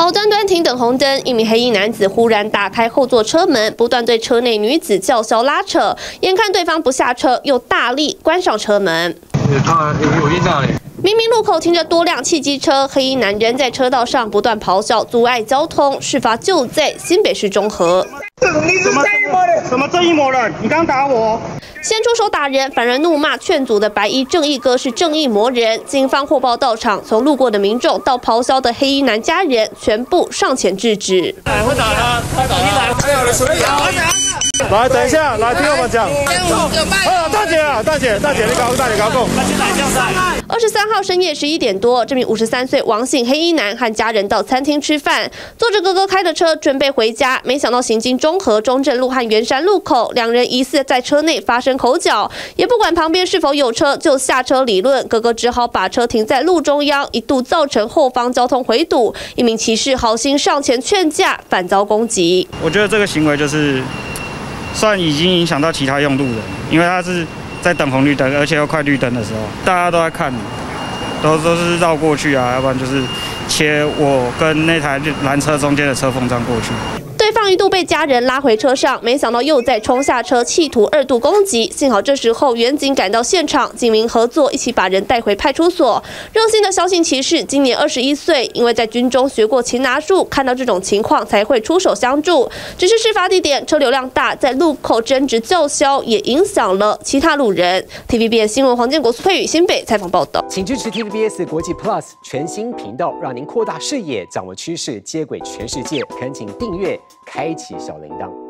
好端端停等红灯，一名黑衣男子忽然打开后座车门，不断对车内女子叫嚣拉扯，眼看对方不下车，又大力关上车门。明明路口停着多辆汽机车，黑衣男人在车道上不断咆哮，阻碍交通。事发就在新北市中和。什么正义魔人？你刚打我。先出手打人，反而怒骂劝阻的白衣正义哥是正义魔人。警方获报到场，从路过的民众到咆哮的黑衣男家人，全部上前制止。来，会打他，他打你来，还有人随意打。来，等一下，来听我们讲。大姐啊，大姐，大姐，你搞，大姐搞共。二十三号深夜十一点多，这名五十三岁王姓黑衣男和家人到餐厅吃饭，坐着哥哥开的车准备回家，没想到行经中和中正路和圆山路口，两人疑似在车内发生口角，也不管旁边是否有车，就下车理论。哥哥只好把车停在路中央，一度造成后方交通回堵。一名骑士好心上前劝架，反遭攻击。我觉得这个行为就是。算已经影响到其他用路人，因为他是在等红绿灯，而且又快绿灯的时候，大家都在看，都都是绕过去啊，要不然就是切我跟那台蓝车中间的车缝这样过去。上一度被家人拉回车上，没想到又再冲下车，企图二度攻击。幸好这时候远警赶到现场，警民合作，一起把人带回派出所。热心的萧姓骑士今年二十一岁，因为在军中学过擒拿术，看到这种情况才会出手相助。只是事发地点车流量大，在路口争执叫嚣，也影响了其他路人。TVBS 新闻黄建国、苏佩宇新北采访报道，请支持 TVBS 国际 Plus 全新频道，让您扩大视野，掌握趋势，接轨全世界。恳请订阅。开启小铃铛。